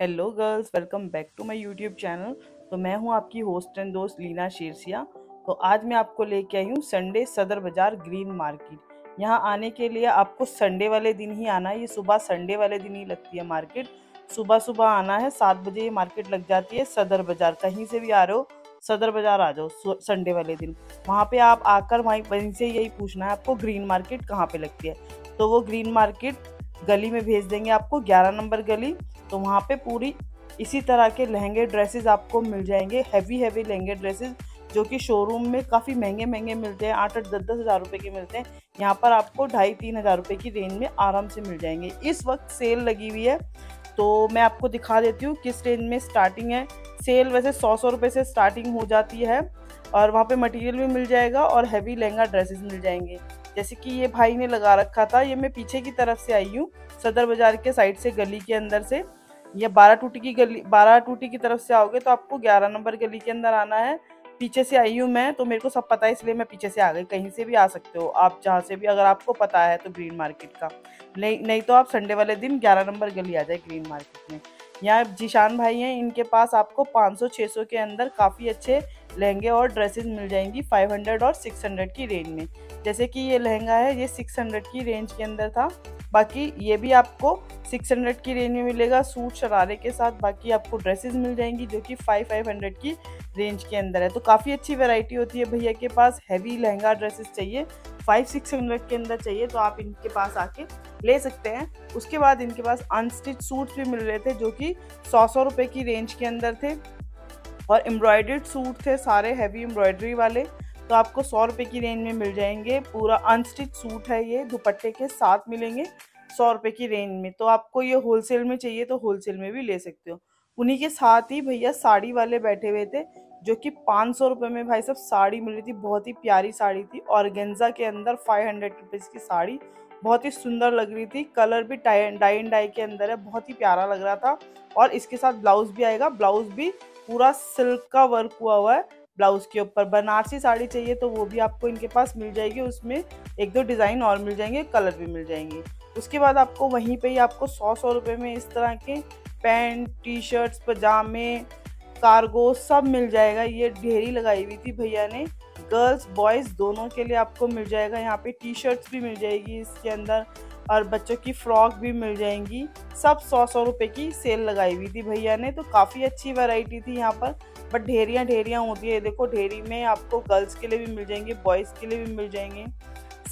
Hello girls, welcome back to my YouTube channel. तो मैं हूँ आपकी होस्ट एंड दोस्त लीना शेरसिया। तो आज मैं आपको लेके आई हूँ संडे सदर बाज़ार ग्रीन मार्केट। यहाँ आने के लिए आपको संडे वाले दिन ही आना है। ये सुबह संडे वाले दिन ही लगती है मार्केट। सुबह सुबह आना है, सात बजे ये मार्केट लग जाती है। सदर बाज़ार, कहीं से भी आ रहे हो, सदर बाज़ार आ जाओ संडे वाले दिन। वहाँ पे आप आकर वहीं वहीं से यही पूछना है आपको ग्रीन मार्केट कहाँ पे लगती है। तो वो ग्रीन मार्केट गली में भेज देंगे आपको 11 नंबर गली। तो वहाँ पे पूरी इसी तरह के लहंगे ड्रेसेस आपको मिल जाएँगे हैवी हैवी लहंगे ड्रेसेस जो कि शोरूम में काफ़ी महँगे महँगे मिलते हैं, आठ आठ, दस दस हज़ार रुपये के मिलते हैं। यहाँ पर आपको ढाई, तीन हज़ार रुपये की रेंज में आराम से मिल जाएँगे। इस वक्त सेल लगी हुई है तो मैं आपको दिखा देती हूँ किस रेंज में स्टार्टिंग है। सेल वैसे सौ सौ रुपये से स्टार्टिंग हो जाती है और वहाँ पे मटेरियल भी मिल जाएगा और हैवी लहंगा ड्रेसेस मिल जाएँगे। जैसे कि ये भाई ने लगा रखा था, ये मैं पीछे की तरफ़ से आई हूँ, सदर बाज़ार के साइड से, गली के अंदर से। ये बारह टूटी की गली, बारह टूटी की तरफ़ से आओगे तो आपको ग्यारह नंबर गली के अंदर आना है। पीछे से आई हूँ मैं तो मेरे को सब पता है, इसलिए मैं पीछे से आ गई। कहीं से भी आ सकते हो। आप जहाँ से भी, अगर आपको पता है तो ग्रीन मार्केट का। नहीं नहीं तो आप संडे वाले दिन ग्यारह नंबर गली आ जाए ग्रीन मार्केट में। यहाँ जिशान भाई हैं, इनके पास आपको 500-600 के अंदर काफ़ी अच्छे लहंगे और ड्रेसेस मिल जाएँगी 500 और 600 की रेंज में। जैसे कि ये लहंगा है, ये 600 की रेंज के अंदर था। बाकी ये भी आपको 600 की रेंज में मिलेगा, सूट शरारे के साथ। बाकी आपको ड्रेसेस मिल जाएँगी जो कि 5 500 की रेंज के अंदर है। तो काफ़ी अच्छी वैरायटी होती है भैया के पास। हैवी लहंगा ड्रेसेस चाहिए फाइव सिक्स हंड्रेड के अंदर चाहिए तो आप इनके पास आके ले सकते हैं। उसके बाद इनके पास अनस्टिच सूट्स भी मिल रहे थे जो कि सौ सौ रुपये की रेंज के अंदर थे। और एम्ब्रॉयडर्ड सूट थे, सारे हैवी एम्ब्रॉयडरी वाले। तो आपको सौ रुपये की रेंज में मिल जाएँगे। पूरा अनस्टिच सूट है ये, दुपट्टे के साथ मिलेंगे सौ रुपये की रेंज में। तो आपको ये होलसेल में चाहिए तो होलसेल में भी ले सकते हो। उन्हीं के साथ ही भैया साड़ी वाले बैठे हुए थे, जो कि पाँच सौ रुपये में भाई साहब साड़ी मिल रही थी। बहुत ही प्यारी साड़ी थी। और गेंजा के अंदर फाइव हंड्रेड रुपीज़ की साड़ी। बहुत ही सुंदर लग रही थी। कलर भी डाई एंड डाई के अंदर है। बहुत ही प्यारा लग रहा था। और इसके साथ ब्लाउज भी आएगा। ब्लाउज भी पूरा सिल्क का वर्क हुआ हुआ है ब्लाउज के ऊपर। बनारसी साड़ी चाहिए तो वो भी आपको इनके पास मिल जाएगी, उसमें एक दो डिज़ाइन और मिल जाएँगे कलर भी मिल जाएँगे। उसके बाद आपको वहीं पे ही आपको सौ सौ रुपये में इस तरह के पैंट टी शर्ट्स पजामे कार्गो सब मिल जाएगा। ये ढेरी लगाई हुई थी भैया ने। गर्ल्स बॉयज़ दोनों के लिए आपको मिल जाएगा। यहाँ पे टी शर्ट्स भी मिल जाएगी इसके अंदर। और बच्चों की फ्रॉक भी मिल जाएँगी। सब सौ सौ रुपये की सेल लगाई हुई थी भैया ने तो काफ़ी अच्छी वैरायटी थी यहाँ पर। बट ढेरियाँ ढेरियाँ होती है, देखो ढेरी में आपको गर्ल्स के लिए भी मिल जाएँगे, बॉयज़ के लिए भी मिल जाएँगे,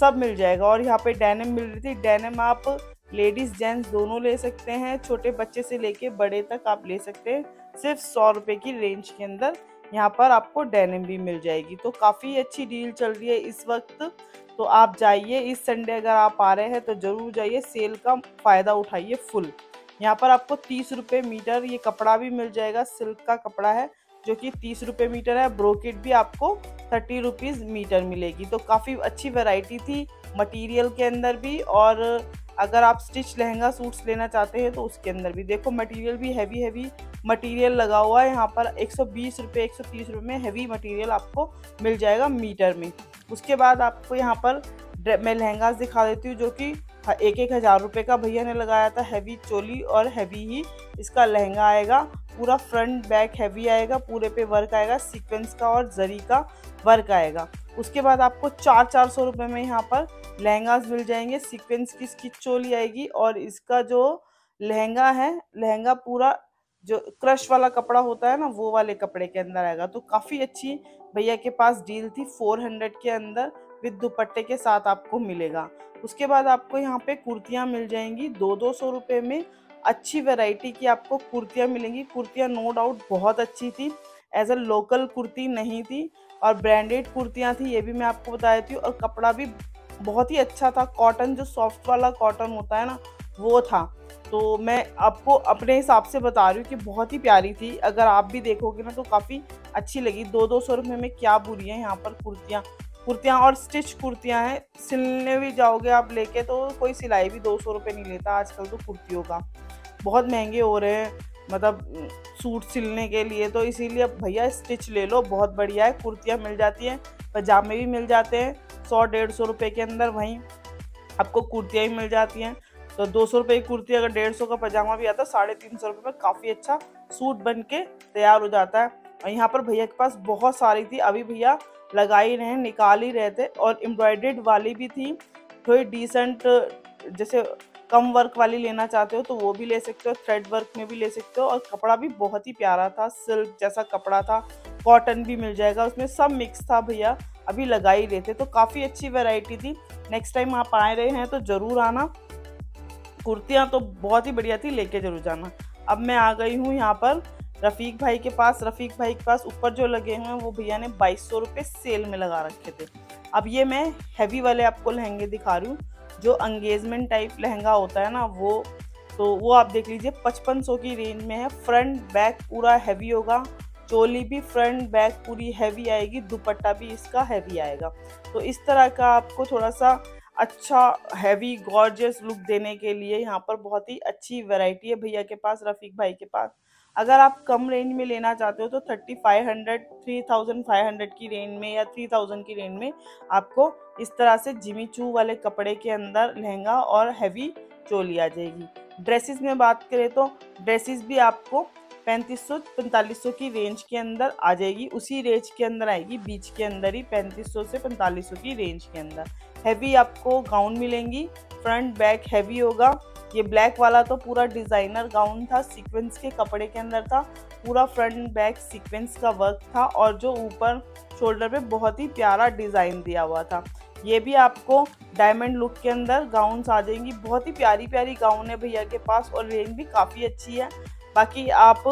सब मिल जाएगा। और यहाँ पे डैनम मिल रही थी, डैनम आप लेडीज़ जेंट्स दोनों ले सकते हैं, छोटे बच्चे से लेके बड़े तक आप ले सकते हैं, सिर्फ़ सौ रुपये की रेंज के अंदर। यहाँ पर आपको डेनिम भी मिल जाएगी तो काफ़ी अच्छी डील चल रही है इस वक्त। तो आप जाइए, इस संडे अगर आप आ रहे हैं तो ज़रूर जाइए, सेल का फ़ायदा उठाइए फुल। यहाँ पर आपको तीस रुपये मीटर ये कपड़ा भी मिल जाएगा, सिल्क का कपड़ा है, जो कि तीस रुपये मीटर है, ब्रोकेट भी आपको थर्टी रुपीज़ मीटर मिलेगी। तो काफ़ी अच्छी वैरायटी थी मटेरियल के अंदर भी और अगर आप स्टिच लहंगा, सूट्स लेना चाहते हैं तो उसके अंदर भी। देखो मटेरियल भी हैवी हैवी मटेरियल लगा हुआ है। यहाँ पर एक सौ बीस रुपये, एक सौ तीस रुपये में हैवी मटेरियल आपको मिल जाएगा मीटर में। उसके बाद आपको यहाँ पर मैं लहंगा दिखा देती हूँ जो कि एक एक हज़ार रुपये का भैया ने लगाया था। हैवी चोली और हैवी ही इसका लहंगा आएगा। पूरा फ्रंट बैक हैवी आएगा। पूरे पे वर्क आएगा। सीक्वेंस का और जरी का वर्क आएगा। उसके बाद आपको चार चार सौ रुपये में यहाँ पर लहंगास मिल जाएँगे। सीक्वेंस की इसकी चोली आएगी और इसका जो लहंगा है, लहंगा पूरा जो क्रश वाला कपड़ा होता है ना, वो वाले कपड़े के अंदर आएगा। तो काफ़ी अच्छी भैया के पास डील थी फोर हंड्रेड के अंदर विद दुपट्टे के साथ आपको मिलेगा। उसके बाद आपको यहाँ पे कुर्तियाँ मिल जाएँगी दो दो सौ रुपये में अच्छी वैरायटी की आपको कुर्तियाँ मिलेंगी। कुर्तियाँ नो डाउट बहुत अच्छी थी एज अ लोकल कुर्ती नहीं थी और ब्रांडेड कुर्तियाँ थी, ये भी मैं आपको बता देती हूँ। और कपड़ा भी बहुत ही अच्छा था। कॉटन जो सॉफ्ट वाला कॉटन होता है ना, वो था। तो मैं आपको अपने हिसाब से बता रही हूँ कि बहुत ही प्यारी थी। अगर आप भी देखोगे ना तो काफ़ी अच्छी लगी। दो दो सौ रुपये में क्या बुरी है यहाँ पर कुर्तियाँ। कुर्तियाँ और स्टिच कुर्तियाँ हैं। सिलने भी जाओगे आप लेके तो कोई सिलाई भी दो सौ रुपये नहीं लेता आजकल तो कुर्तियों का। बहुत महँगे हो रहे हैं मतलब सूट सिलने के लिए। तो इसीलिए भैया स्टिच ले लो, बहुत बढ़िया है। कुर्तियाँ मिल जाती हैं, पजामे भी मिल जाते हैं। सौ, डेढ़ सौ रुपये के अंदर वहीं आपको कुर्तियाँ भी मिल जाती हैं। तो दो सौ रुपये की कुर्ती अगर डेढ़ सौ का पजामा भी आता है साढ़े तीन सौ रुपये में काफ़ी अच्छा सूट बन के तैयार हो जाता है। और यहाँ पर भैया के पास बहुत सारी थी, अभी भैया लगा ही रहे, निकाल ही रहे थे और एम्ब्रॉयडेड वाली भी थी। थोड़ी डिसेंट जैसे कम वर्क वाली लेना चाहते हो तो वो भी ले सकते हो थ्रेड वर्क में भी ले सकते हो और कपड़ा भी बहुत ही प्यारा था सिल्क जैसा कपड़ा था कॉटन भी मिल जाएगा, उसमें सब मिक्स था भैया। अभी लगा ही रहे थे तो काफ़ी अच्छी वेराइटी थी। नेक्स्ट टाइम आप आए रहे हैं तो ज़रूर आना। कुर्तियाँ तो बहुत ही बढ़िया थी, लेके ज़रूर जाना। अब मैं आ गई हूँ यहाँ पर रफ़ीक भाई के पास। रफ़ीक भाई के पास ऊपर जो लगे हुए हैं, वो भैया ने बाईस सौ रुपये सेल में लगा रखे थे। अब ये मैं हैवी वाले आपको लहंगे दिखा रही हूँ, जो अंगेजमेंट टाइप लहंगा होता है ना, वो तो वो आप देख लीजिए, पचपन सौ की रेंज में है। फ्रंट बैक पूरा हैवी होगा। चोली भी फ्रंट बैक पूरी हैवी आएगी, दुपट्टा भी इसका हैवी आएगा। तो इस तरह का आपको थोड़ा सा अच्छा हैवी गॉर्जियस लुक देने के लिए यहाँ पर बहुत ही अच्छी वैरायटी है भैया के पास, रफ़ीक भाई के पास। अगर आप कम रेंज में लेना चाहते हो तो thirty five hundred three thousand five hundred की रेंज में या थ्री थाउज़ेंड की रेंज में आपको इस तरह से जिमी चू वाले कपड़े के अंदर लहंगा और हैवी चोली आ जाएगी। ड्रेसेस में बात करें तो ड्रेसेस भी आपको पैंतीस सौ पैंतालीस सौ की रेंज के अंदर आ जाएगी। उसी रेंज के अंदर आएगी, बीच के अंदर ही पैंतीस सौ से पैंतालीस सौ की रेंज के अंदर। हैवी आपको गाउन मिलेंगी फ्रंट बैक हैवी होगा। ये ब्लैक वाला तो पूरा डिज़ाइनर गाउन था सीक्वेंस के कपड़े के अंदर था। पूरा फ्रंट बैक सीक्वेंस का वर्क था और जो ऊपर शोल्डर पे बहुत ही प्यारा डिज़ाइन दिया हुआ था। ये भी आपको डायमंड लुक के अंदर गाउन आ जाएँगी। बहुत ही प्यारी प्यारी गाउन है भैया के पास और रेंज भी काफ़ी अच्छी है। बाकी आप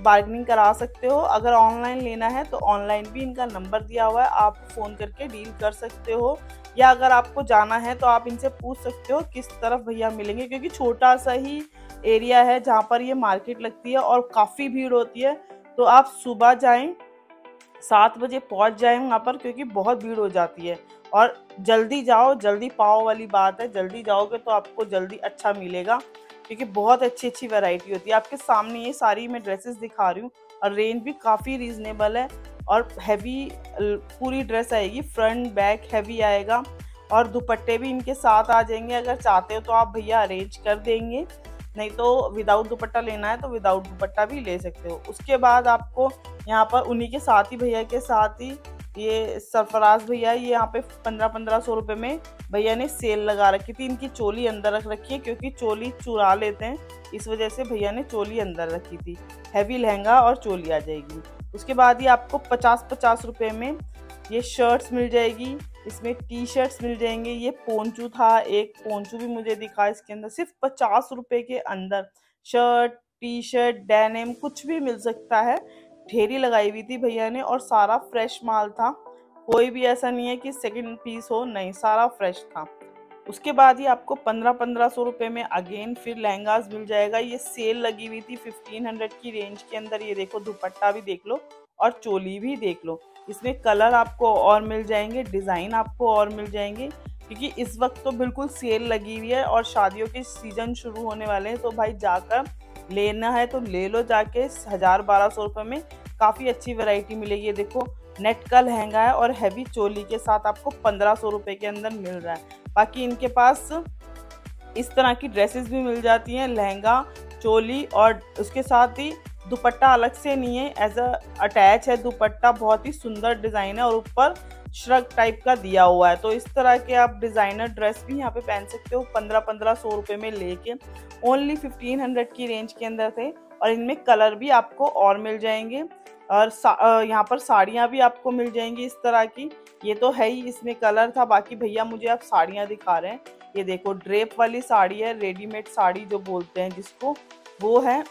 बार्गनिंग करा सकते हो। अगर ऑनलाइन लेना है तो ऑनलाइन भी इनका नंबर दिया हुआ है। आप फ़ोन करके डील कर सकते हो। या अगर आपको जाना है तो आप इनसे पूछ सकते हो किस तरफ़ भैया मिलेंगे, क्योंकि छोटा सा ही एरिया है जहाँ पर ये मार्केट लगती है और काफ़ी भीड़ होती है। तो आप सुबह जाएँ, सात बजे पहुँच जाएँ वहाँ पर, क्योंकि बहुत भीड़ हो जाती है। और जल्दी जाओ, जल्दी पाओ वाली बात है। जल्दी जाओगे तो आपको जल्दी अच्छा मिलेगा। क्योंकि बहुत अच्छी अच्छी वैरायटी होती है। आपके सामने ये सारी मैं ड्रेसेस दिखा रही हूँ और रेंज भी काफ़ी रीजनेबल है और हैवी पूरी ड्रेस आएगी। फ्रंट बैक हैवी आएगा और दुपट्टे भी इनके साथ आ जाएँगे। अगर चाहते हो तो आप भैया अरेंज कर देंगे। नहीं तो विदाउट दुपट्टा लेना है तो विदाउट दुपट्टा भी ले सकते हो। उसके बाद आपको यहाँ पर उन्हीं के साथ ही, भैया के साथ ही ये सरफराज भैया, ये यहाँ पे पंद्रह पंद्रह सौ रुपये में भैया ने सेल लगा रखी थी, इनकी चोली अंदर रख रखी है क्योंकि चोली चुरा लेते हैं, इस वजह से भैया ने चोली अंदर रखी थी। हैवी लहंगा और चोली आ जाएगी। उसके बाद ये आपको पचास पचास रुपये में ये शर्ट्स मिल जाएगी, इसमें टी शर्ट्स मिल जाएँगे, ये पोंचू था, एक पोंचू भी मुझे दिखा इसके अंदर, सिर्फ़ पचास रुपये के अंदर। शर्ट टी शर्ट डेनिम कुछ भी मिल सकता है। ढेरी लगाई हुई थी भैया ने और सारा फ्रेश माल था। कोई भी ऐसा नहीं है कि सेकंड पीस हो, नहीं, सारा फ्रेश था। उसके बाद ही आपको पंद्रह पंद्रह सौ रुपये में अगेन फिर लहंगाज मिल जाएगा। ये सेल लगी हुई थी फिफ्टीन हंड्रेड की रेंज के अंदर। ये देखो, दुपट्टा भी देख लो और चोली भी देख लो। इसमें कलर आपको और मिल जाएँगे डिज़ाइन आपको और मिल जाएँगे, क्योंकि इस वक्त तो बिल्कुल सेल लगी हुई है और शादियों के सीज़न शुरू होने वाले हैं। तो भाई, जाकर लेना है तो ले लो जाके। हज़ार बारह सौ रुपये में काफ़ी अच्छी वैरायटी मिलेगी। देखो नेट का लहंगा है और हैवी चोली के साथ आपको पंद्रह सौ रुपये के अंदर मिल रहा है। बाकी इनके पास इस तरह की ड्रेसेस भी मिल जाती हैं, लहंगा, चोली और उसके साथ ही दुपट्टा अलग से नहीं है एज अ अटैच है, दुपट्टा बहुत ही सुंदर डिज़ाइन है और ऊपर श्रग टाइप का दिया हुआ है। तो इस तरह के आप डिज़ाइनर ड्रेस भी यहाँ पे पहन सकते हो पंद्रह पंद्रह सौ रुपये में लेके। ओनली फिफ्टीन हंड्रेड की रेंज के अंदर थे और इनमें कलर भी आपको और मिल जाएँगे। और यहाँ पर साड़ियाँ भी आपको मिल जाएँगी इस तरह की। ये तो है ही, इसमें कलर था, बाकी भैया मुझे आप साड़ियाँ दिखा रहे हैं। ये देखो, ड्रेप वाली साड़ी है, रेडीमेड साड़ी जो बोलते हैं जिसको, वो है।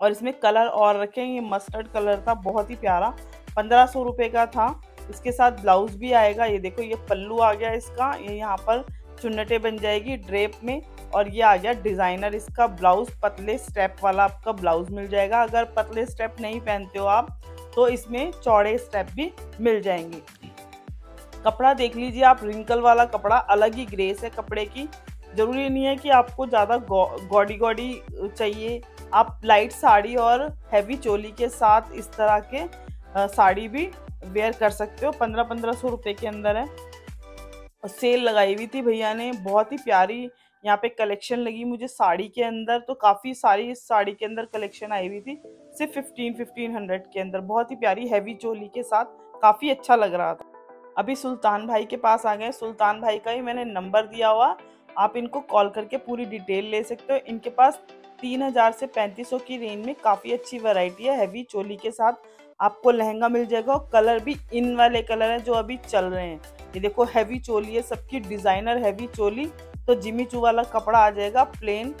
और इसमें कलर और रखे ये मस्टर्ड कलर था, बहुत ही प्यारा। पंद्रह सौ रुपये का था। इसके साथ ब्लाउज भी आएगा, ये देखो, ये पल्लू आ गया इसका। ये यहाँ पर चुन्नटे बन जाएगी ड्रेप में। और ये आ गया डिज़ाइनर, इसका ब्लाउज पतले स्टेप वाला आपका ब्लाउज मिल जाएगा। अगर पतले स्टेप नहीं पहनते हो आप तो इसमें चौड़े स्टेप भी मिल जाएँगे। कपड़ा देख लीजिए आप रिंकल वाला कपड़ा अलग ही ग्रेस है कपड़े की। ज़रूरी नहीं है कि आपको ज़्यादा गॉडी गॉडी चाहिए। आप लाइट साड़ी और हैवी चोली के साथ इस तरह के साड़ी भी वेयर कर सकते हो। पंद्रह पंद्रह सौ रुपये के अंदर है। सेल लगाई हुई थी भैया ने, बहुत ही प्यारी यहाँ पे कलेक्शन लगी मुझे साड़ी के अंदर तो काफ़ी सारी इस साड़ी के अंदर कलेक्शन आई हुई थी। सिर्फ़ फिफ्टीन फिफ्टीन हंड्रेड के अंदर। बहुत ही प्यारी हैवी चोली के साथ काफ़ी अच्छा लग रहा था। अभी सुल्तान भाई के पास आ गए। सुल्तान भाई का ही मैंने नंबर दिया हुआ। आप इनको कॉल करके पूरी डिटेल ले सकते हो। इनके पास तीन हज़ार से पैंतीस सौ की रेंज में काफ़ी अच्छी वैरायटी है हैवी चोली के साथ। आपको लहंगा मिल जाएगा और कलर भी इन वाले कलर हैं जो अभी चल रहे हैं। ये देखो हैवी चोली है सबकी डिज़ाइनर हैवी चोली। तो जिमी चू वाला कपड़ा आ जाएगा प्लेन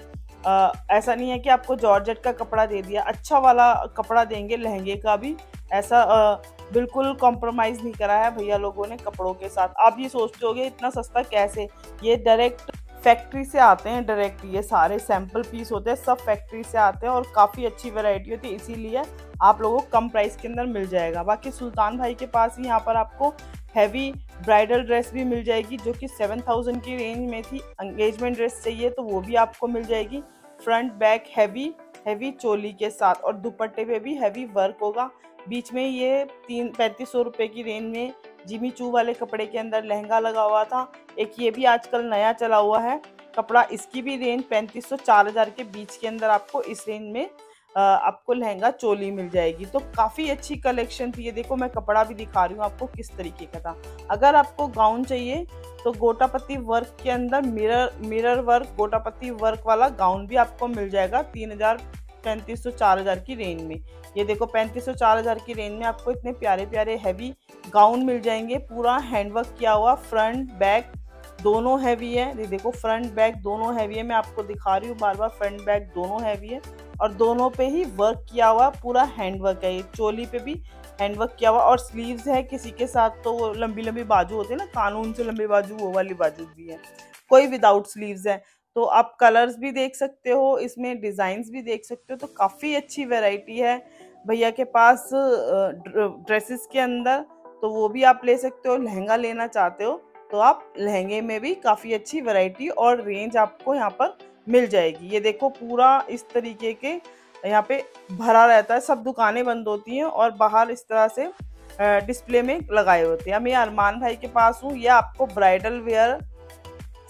आ, ऐसा नहीं है कि आपको जॉर्जेट का कपड़ा दे दिया। अच्छा वाला कपड़ा देंगे लहंगे का भी। ऐसा आ, बिल्कुल कॉम्प्रोमाइज़ नहीं करा है भैया लोगों ने कपड़ों के साथ। आप ये सोचते हो इतना सस्ता कैसे? ये डायरेक्ट फैक्ट्री से आते हैं डायरेक्ट ये सारे सैंपल पीस होते हैं सब फैक्ट्री से आते हैं और काफ़ी अच्छी वैरायटी होती है। इसीलिए आप लोगों को कम प्राइस के अंदर मिल जाएगा। बाकी सुल्तान भाई के पास ही यहाँ पर आपको हैवी ब्राइडल ड्रेस भी मिल जाएगी, जो कि सेवन थाउज़ेंड की रेंज में थी। एंगेजमेंट ड्रेस चाहिए तो वो भी आपको मिल जाएगी। Front back heavy heavy choli के साथ और दुपट्टे पे भी हैवी वर्क होगा। बीच में ये तीन, पैंतीस सौ रुपये की रेंज में जिमी चू वाले कपड़े के अंदर लहंगा लगा हुआ था। एक ये भी आजकल नया चला हुआ है। कपड़ा इसकी भी रेंज पैंतीस सौ चार हज़ार के बीच के अंदर आपको इस रेंज में आपको लहंगा चोली मिल जाएगी। तो काफ़ी अच्छी कलेक्शन थी। ये देखो, मैं कपड़ा भी दिखा रही हूँ आपको किस तरीके का था। अगर आपको गाउन चाहिए तो गोटापत्ती वर्क के अंदर मिरर मिरर वर्क गोटापत्ती वर्क वाला गाउन भी आपको मिल जाएगा तीन हज़ार, पैंतीस सौ, चार हज़ार की रेंज में। ये देखो, पैंतीस सौ, चार हज़ार की रेंज में आपको इतने प्यारे प्यारे हैवी गाउन मिल जाएँगे। पूरा हैंडवर्क किया हुआ फ्रंट बैक दोनों हैवी है। ये देखो फ्रंट बैक दोनों हैवी है। मैं आपको दिखा रही हूँ बार बार फ्रंट बैक दोनों हैवी है। और दोनों पे ही वर्क किया हुआ पूरा हैंडवर्क है। ये चोली पे भी हैंडवर्क किया हुआ और स्लीव्स है किसी के साथ तो वो लंबी लंबी बाजू होती है ना, कानून से लंबी बाजू, वो वाली बाजू भी है। कोई विदाउट स्लीव्स है। तो आप कलर्स भी देख सकते हो, इसमें डिज़ाइंस भी देख सकते हो तो काफ़ी अच्छी वैरायटी है। भैया के पास ड्रेसेस के अंदर तो वो भी आप ले सकते हो, लहंगा लेना चाहते हो तो आप लहंगे में भी काफ़ी अच्छी वैरायटी और रेंज आपको यहाँ पर मिल जाएगी। ये देखो पूरा इस तरीके के यहाँ पे भरा रहता है। सब दुकानें बंद होती हैं और बाहर इस तरह से डिस्प्ले में लगाए होते हैं। मैं अरमान भाई के पास हूँ। या आपको ब्राइडल वेयर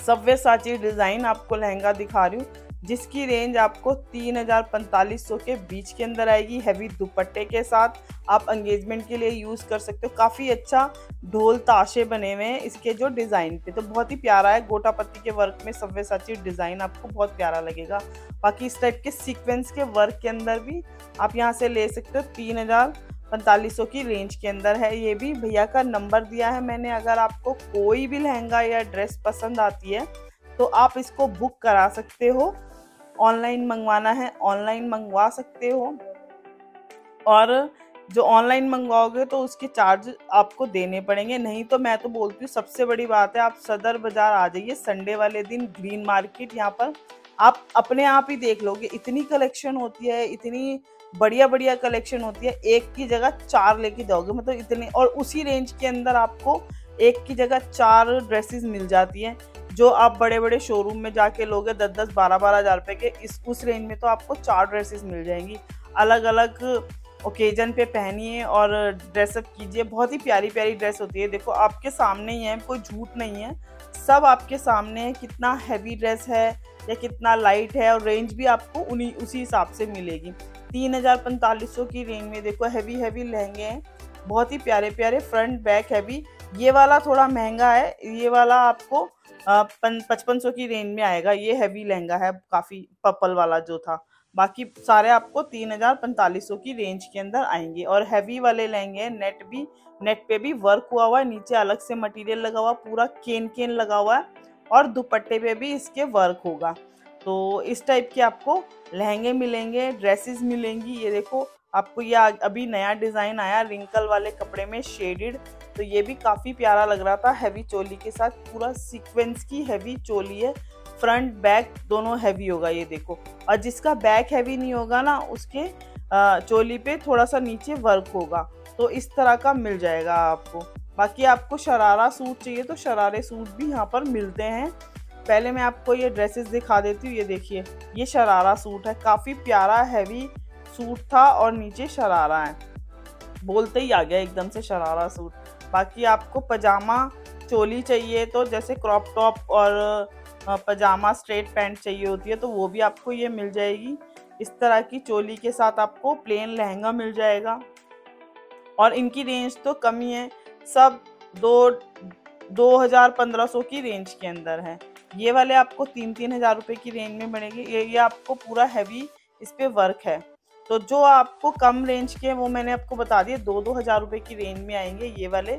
सबवे साची डिज़ाइन आपको लहंगा दिखा रही हूँ। जिसकी रेंज आपको तीन हज़ार पैंतालीस सौ के बीच के अंदर आएगी हैवी दुपट्टे के साथ। आप एंगेजमेंट के लिए यूज़ कर सकते हो। काफ़ी अच्छा ढोल ताशे बने हुए हैं इसके जो डिज़ाइन पे। तो बहुत ही प्यारा है। गोटा पत्ती के वर्क में सब्वे साची डिज़ाइन आपको बहुत प्यारा लगेगा। बाकी इस टाइप के सीक्वेंस के वर्क के अंदर भी आप यहाँ से ले सकते हो। तीन हज़ार पैंतालीस की रेंज के अंदर है। ये भी भैया का नंबर दिया है मैंने। अगर आपको कोई भी लहंगा या ड्रेस पसंद आती है तो आप इसको बुक करा सकते हो। ऑनलाइन मंगवाना है, ऑनलाइन मंगवा सकते हो। और जो ऑनलाइन मंगवाओगे तो उसके चार्ज आपको देने पड़ेंगे। नहीं तो मैं तो बोलती हूँ, सबसे बड़ी बात है, आप सदर बाज़ार आ जाइए, संडे वाले दिन ग्रीन मार्केट यहाँ पर। आप अपने आप ही देख लोगे, इतनी कलेक्शन होती है, इतनी बढ़िया बढ़िया कलेक्शन होती है, एक की जगह चार लेके जाओगे मतलब इतने, और उसी रेंज के अंदर आपको एक की जगह चार ड्रेसेस मिल जाती हैं, जो आप बड़े बड़े शोरूम में जाके लोगे दस दस बारह बारह हज़ार रुपये के, इस उस रेंज में तो आपको चार ड्रेसेस मिल जाएँगी। अलग अलग ओकेजन पे पहनिए और ड्रेसअप कीजिए। बहुत ही प्यारी प्यारी ड्रेस होती है। देखो, आपके सामने ही है, कोई झूठ नहीं है। सब आपके सामने है, कितना हैवी ड्रेस है या कितना लाइट है और रेंज भी आपको उन्हीं, उसी हिसाब से मिलेगी। तीन हज़ार पैंतालीस सौ की रेंज में देखो हैवी हैवी लहंगे हैं, बहुत ही प्यारे प्यारे फ्रंट बैक हैवी ये वाला थोड़ा महँगा है, ये वाला आपको पचपन सौ की रेंज में आएगा। ये हैवी लहंगा है, काफ़ी पर्पल वाला जो था। बाकी सारे आपको तीन हज़ार पैंतालीस सौ की रेंज के अंदर आएँगे। और हैवी वाले लहंगे नेट भी नेट पे भी वर्क हुआ हुआ है। नीचे अलग से मटेरियल लगा हुआ, पूरा केन केन लगा हुआ है। और दुपट्टे पे भी इसके वर्क होगा। तो इस टाइप के आपको लहंगे मिलेंगे ड्रेसेस मिलेंगी। ये देखो आपको ये अभी नया डिज़ाइन आया रिंकल वाले कपड़े में शेडेड तो ये भी काफ़ी प्यारा लग रहा था हैवी चोली के साथ। पूरा सीक्वेंस की हैवी चोली है। फ्रंट बैक दोनों हैवी होगा ये देखो। और जिसका बैक हैवी नहीं होगा ना, उसके चोली पे थोड़ा सा नीचे वर्क होगा। तो इस तरह का मिल जाएगा आपको। बाकी आपको शरारा सूट चाहिए तो शरारे सूट भी यहाँ पर मिलते हैं। पहले मैं आपको ये ड्रेसेस दिखा देती हूँ, ये देखिए। ये शरारा सूट है, काफ़ी प्यारा हैवी सूट था और नीचे शरारा है। बोलते ही आ गया एकदम से शरारा सूट। बाकी आपको पजामा चोली चाहिए तो जैसे क्रॉप टॉप और पजामा स्ट्रेट पैंट चाहिए होती है तो वो भी आपको ये मिल जाएगी। इस तरह की चोली के साथ आपको प्लेन लहंगा मिल जाएगा। और इनकी रेंज तो कम ही है। सब दो दो हज़ार पंद्रह सौ की रेंज के अंदर है। ये वाले आपको तीन तीन हज़ार रुपये की रेंज में मिलेंगे। ये ये आपको पूरा हैवी इस पर वर्क है। तो जो आपको कम रेंज के हैं, वो मैंने आपको बता दिया दो दो हज़ार रुपये की रेंज में आएँगे ये वाले।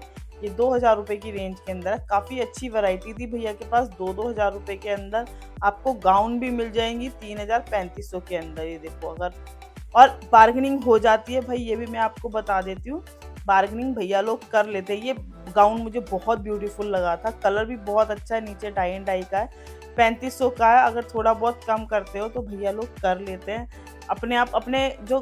ये दो हज़ार रुपये की रेंज के अंदर काफ़ी अच्छी वैरायटी थी भैया के पास, दो दो हज़ार रुपये के अंदर। आपको गाउन भी मिल जाएँगी तीन हज़ार पैंतीस सौ के अंदर, ये देखो अगर। और बार्गेनिंग हो जाती है भाई, ये भी मैं आपको बता देती हूँ। बार्गेनिंग भैया लोग कर लेते हैं। ये गाउन मुझे बहुत ब्यूटीफुल लगा था। कलर भी बहुत अच्छा है, नीचे डाई एंड डाई का है। पैंतीस सौ का है, अगर थोड़ा बहुत कम करते हो तो भैया लोग कर लेते हैं। अपने आप, अपने जो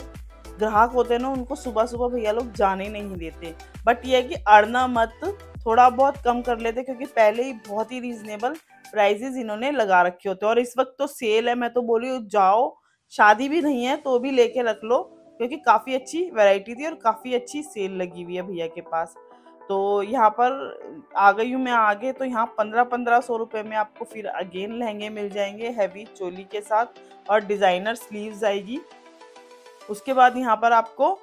ग्राहक होते हैं ना, उनको सुबह सुबह भैया लोग जाने नहीं देते। बट ये है कि अड़ना मत, थोड़ा बहुत कम कर लेते क्योंकि पहले ही बहुत ही रीजनेबल प्राइजेज इन्होंने लगा रखे होते हैं। और इस वक्त तो सेल है, मैं तो बोली जाओ, शादी भी नहीं है तो भी लेके रख लो, क्योंकि काफ़ी अच्छी वैरायटी थी और काफ़ी अच्छी सेल लगी हुई है भैया के पास। तो यहाँ पर आ गई हूँ मैं आगे तो यहाँ पंद्रह पंद्रह सौ रुपये में आपको फिर अगेन लहंगे मिल जाएँगे हैवी चोली के साथ और डिज़ाइनर स्लीव्स आएगी। उसके बाद यहाँ पर आपको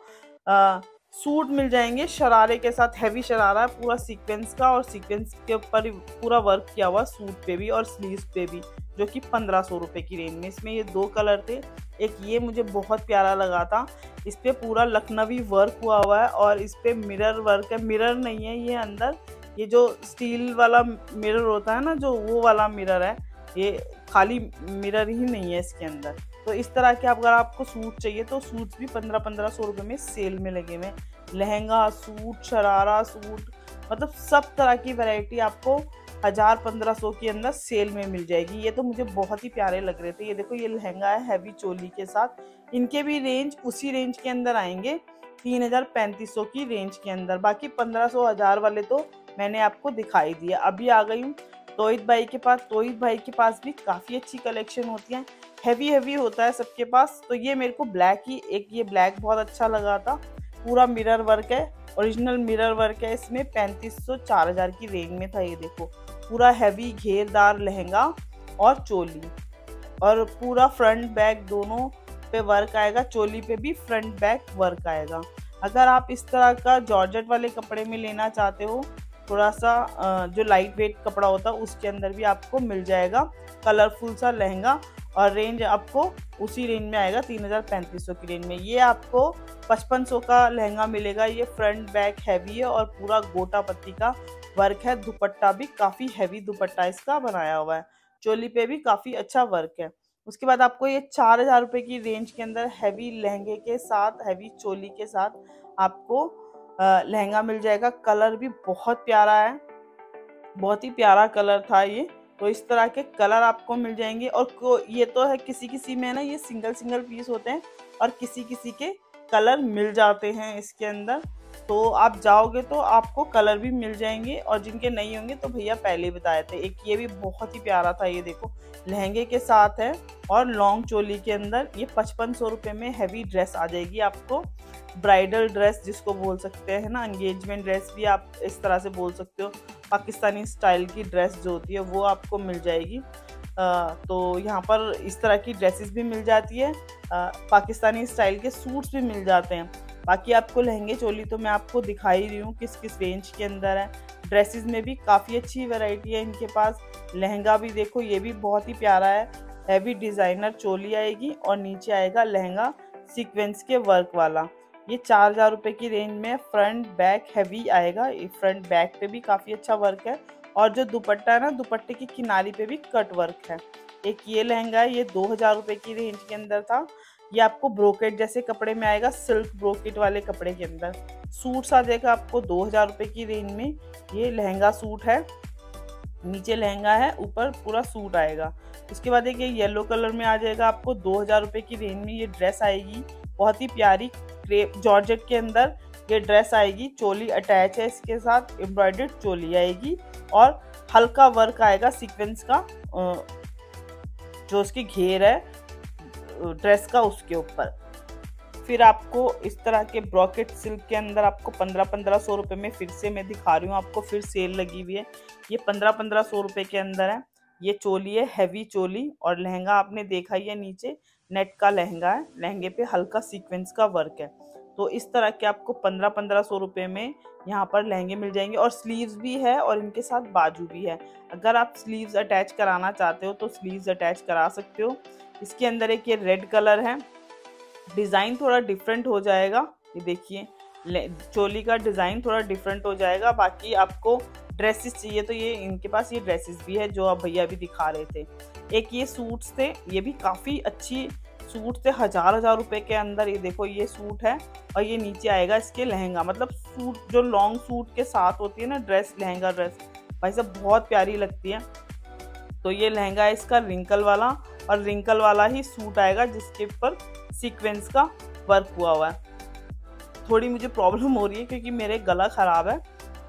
आ, सूट मिल जाएँगे शरारे के साथ हैवी शरारा पूरा सीक्वेंस का और सीक्वेंस के ऊपर पूरा वर्क किया हुआ सूट पे भी और स्लीव्स पे भी। जो कि पंद्रह सौ रुपये की रेंज में। इसमें ये दो कलर थे। एक ये मुझे बहुत प्यारा लगा था। इस पर पूरा लखनवी वर्क हुआ हुआ है और इस पर मिरर वर्क है। मिरर नहीं है ये अंदर। ये जो स्टील वाला मिरर होता है ना, जो वो वाला मिरर है, ये खाली मिरर ही नहीं है इसके अंदर। तो इस तरह के अगर आपको सूट चाहिए तो सूट भी पंद्रह पंद्रह सौ रुपये में सेल में लगे हुए लहंगा सूट शरारा सूट मतलब सब तरह की वैरायटी आपको हज़ार पंद्रह सौ के अंदर सेल में मिल जाएगी। ये तो मुझे बहुत ही प्यारे लग रहे थे। ये देखो, ये लहंगा है हैवी चोली के साथ। इनके भी रेंज उसी रेंज के अंदर आएँगे, तीन हज़ार पैंतीस सौ की रेंज के अंदर। बाकी पंद्रह सौ, हज़ार वाले तो मैंने आपको दिखाई दिया अभी आ गई हूँ तोहित भाई के पास। तोहित भाई के पास भी काफ़ी अच्छी कलेक्शन होती है। हैवी हैवी होता है सबके पास। तो ये मेरे को ब्लैक ही, एक ये ब्लैक बहुत अच्छा लगा था। पूरा मिरर वर्क है ओरिजिनल मिरर वर्क है। इसमें पैंतीस सौ, चार हज़ार की रेंज में था ये देखो। पूरा हैवी घेरदार लहंगा और चोली। और पूरा फ्रंट बैक दोनों पे वर्क आएगा, चोली पे भी फ्रंट बैक वर्क आएगा। अगर आप इस तरह का जॉर्जेट वाले कपड़े में लेना चाहते हो थोड़ा सा जो लाइट वेट कपड़ा होता है, उसके अंदर भी आपको मिल जाएगा कलरफुल सा लहंगा और रेंज आपको उसी रेंज में आएगा, तीन हज़ार पैंतीस सौ की रेंज में। ये आपको पचपन सौ का लहंगा मिलेगा, ये फ्रंट बैक हैवी है और पूरा गोटा पत्ती का वर्क है, दुपट्टा भी काफ़ी हैवी दुपट्टा इसका बनाया हुआ है। चोली पे भी काफ़ी अच्छा वर्क है। उसके बाद आपको ये चार हज़ार रुपये की रेंज के अंदर हैवी लहंगे के साथ हैवी चोली के साथ आपको लहंगा मिल जाएगा। कलर भी बहुत प्यारा है। बहुत ही प्यारा कलर था ये। तो इस तरह के कलर आपको मिल जाएँगे। और ये तो है किसी किसी में ना ये सिंगल सिंगल पीस होते हैं और किसी किसी के कलर मिल जाते हैं इसके अंदर। तो आप जाओगे तो आपको कलर भी मिल जाएँगे और जिनके नहीं होंगे तो भैया पहले ही बताए थे। एक ये भी बहुत ही प्यारा था ये देखो लहंगे के साथ है और लॉन्ग चोली के अंदर ये पचपन सौ रुपये में हैवी ड्रेस आ जाएगी आपको। ब्राइडल ड्रेस जिसको बोल सकते हैं ना एंगेजमेंट ड्रेस भी आप इस तरह से बोल सकते हो। पाकिस्तानी स्टाइल की ड्रेस जो होती है वो आपको मिल जाएगी। आ, तो यहाँ पर इस तरह की ड्रेसेस भी मिल जाती है। आ, पाकिस्तानी स्टाइल के सूट्स भी मिल जाते हैं। बाकी आपको लहंगे चोली तो मैं आपको दिखाई रही हूँ किस किस रेंज के अंदर है। ड्रेसेस में भी काफ़ी अच्छी वैरायटी है इनके पास। लहंगा भी देखो, ये भी बहुत ही प्यारा है। हैवी डिज़ाइनर चोली आएगी और नीचे आएगा लहंगा सीक्वेंस के वर्क वाला। ये चार हज़ार रुपये की रेंज में फ्रंट बैक हैवी आएगा। फ्रंट बैक पे भी काफ़ी अच्छा वर्क है। और जो दुपट्टा है ना, दुपट्टे की किनारी पे भी कट वर्क है। एक ये लहंगा है, ये दो हज़ार रुपये की रेंज के अंदर था। ये आपको ब्रोकेट जैसे कपड़े में आएगा, सिल्क ब्रोकेट वाले कपड़े के अंदर। सूट आ जाएगा आपको दो हज़ार रुपये की रेंज में। ये लहंगा सूट है, नीचे लहंगा है, ऊपर पूरा सूट आएगा। उसके बाद एक ये येलो कलर में आ जाएगा आपको दो हज़ार रुपये की रेंज में। ये ड्रेस आएगी बहुत ही प्यारी क्रेप जॉर्जेट के अंदर। ये ड्रेस आएगी, चोली अटैच है इसके साथ, एम्ब्रॉयडर्ड चोली आएगी और हल्का वर्क आएगा सीक्वेंस का जो उसकी घेर है। ड्रेस का उसके ऊपर। फिर आपको इस तरह के ब्रॉकेट सिल्क के अंदर आपको पंद्रह पंद्रह सौ रुपये में फिर से मैं दिखा रही हूँ, आपको फिर सेल लगी हुई है। ये पंद्रह पंद्रह सौ रुपये के अंदर है। ये चोली है हैवी चोली और लहंगा आपने देखा ही है नीचे नेट का लहंगा है। लहंगे पे हल्का सीक्वेंस का वर्क है। तो इस तरह के आपको पंद्रह पंद्रह सौ रुपये में यहाँ पर लहंगे मिल जाएँगे और स्लीव्स भी है और इनके साथ बाजू भी है। अगर आप स्लीव्स अटैच कराना चाहते हो तो स्लीव्स अटैच करा सकते हो। इसके अंदर एक ये रेड कलर है। डिज़ाइन थोड़ा डिफरेंट हो जाएगा। ये देखिए चोली का डिज़ाइन थोड़ा डिफरेंट हो जाएगा। बाकी आपको ड्रेसेस चाहिए तो ये इनके पास ये ड्रेसेस भी है जो आप भैया भी दिखा रहे थे। एक ये सूट्स थे, ये भी काफ़ी अच्छी सूट थे, हज़ार हज़ार रुपए के अंदर। ये देखो, ये सूट है और ये नीचे आएगा इसके लहंगा। मतलब सूट जो लॉन्ग सूट के साथ होती है ना ड्रेस लहंगा ड्रेस भाई सब बहुत प्यारी लगती है। तो ये लहंगा है इसका रिंकल वाला। और रिंकल वाला ही सूट आएगा जिसके ऊपर सीक्वेंस का वर्क हुआ हुआ है। थोड़ी मुझे प्रॉब्लम हो रही है क्योंकि मेरे गला ख़राब है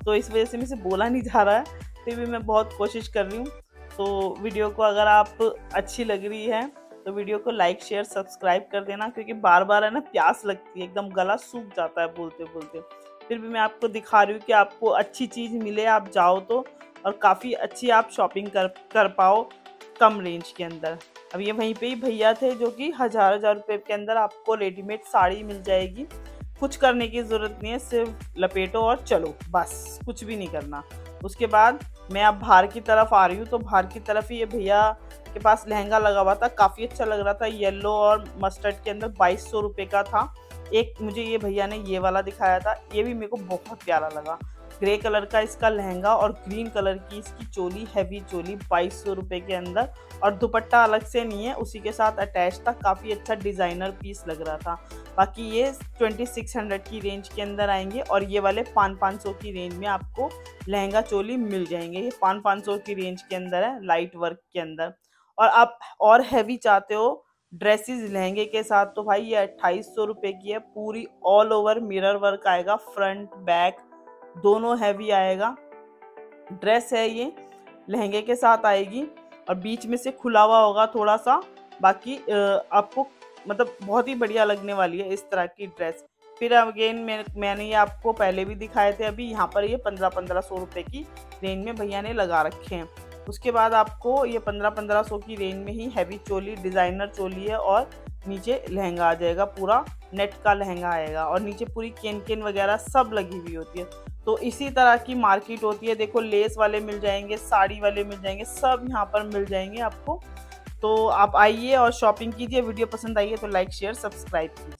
तो इस वजह से मुझे बोला नहीं जा रहा है। फिर भी मैं बहुत कोशिश कर रही हूँ। तो वीडियो को अगर आप अच्छी लग रही है तो वीडियो को लाइक शेयर सब्सक्राइब कर देना, क्योंकि बार बार है ना प्यास लगती है, एकदम गला सूख जाता है बोलते बोलते फिर भी मैं आपको दिखा रही हूँ कि आपको अच्छी चीज़ मिले, आप जाओ तो और काफ़ी अच्छी आप शॉपिंग कर कर पाओ कम रेंज के अंदर। अब ये वहीं पे ही भैया थे जो कि हज़ार हज़ार रुपये के अंदर आपको रेडीमेड साड़ी मिल जाएगी। कुछ करने की ज़रूरत नहीं है, सिर्फ़ लपेटो और चलो, बस, कुछ भी नहीं करना। उसके बाद मैं अब बाहर की तरफ़ आ रही हूँ तो बाहर की तरफ़ ही ये भैया के पास लहंगा लगा हुआ था। काफ़ी अच्छा लग रहा था येलो और मस्टर्ड के अंदर बाईस सौ रुपये का था। एक मुझे ये भैया ने ये वाला दिखाया था, ये भी मेरे को बहुत प्यारा लगा। ग्रे कलर का इसका लहंगा और ग्रीन कलर की इसकी चोली हैवी चोली, बाईस सौ रुपये के अंदर। और दुपट्टा अलग से नहीं है, उसी के साथ अटैच था। काफ़ी अच्छा डिज़ाइनर पीस लग रहा था। बाकी ये ट्वेंटी सिक्स हंड्रेड की रेंज के अंदर आएँगे और ये वाले पाँच पाँच सौ की रेंज में आपको लहंगा चोली मिल जाएँगे। ये पाँच पाँच सौ की रेंज के अंदर है लाइट वर्क के अंदर। और आप और हैवी चाहते हो ड्रेसेस लहंगे के साथ तो भाई ये अट्ठाईस सौ रुपये की है। पूरी ऑल ओवर मिरर वर्क आएगा फ्रंट बैक दोनों हैवी आएगा। ड्रेस है ये, लहंगे के साथ आएगी और बीच में से खुला हुआ होगा थोड़ा सा बाकी आपको मतलब बहुत ही बढ़िया लगने वाली है इस तरह की ड्रेस फिर अगेन मैं, मैंने ये आपको पहले भी दिखाए थे, अभी यहाँ पर ये पंद्रह पंद्रह सौ रुपये की रेंज में भैया ने लगा रखे हैं। उसके बाद आपको ये पंद्रह पंद्रह सौ की रेंज में ही हैवी चोली डिज़ाइनर चोली है और नीचे लहंगा आ जाएगा, पूरा नेट का लहंगा आएगा और नीचे पूरी केन केन वगैरह सब लगी हुई होती है। तो इसी तरह की मार्केट होती है। देखो, लेस वाले मिल जाएँगे, साड़ी वाले मिल जाएँगे, सब यहाँ पर मिल जाएँगे आपको। तो आप आइए और शॉपिंग कीजिए, वीडियो पसंद आई है तो लाइक, शेयर, सब्सक्राइब कीजिए।